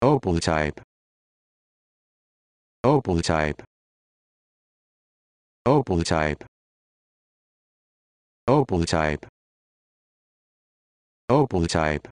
Opal type. Opal type. Opal type. Opal type. Opal type.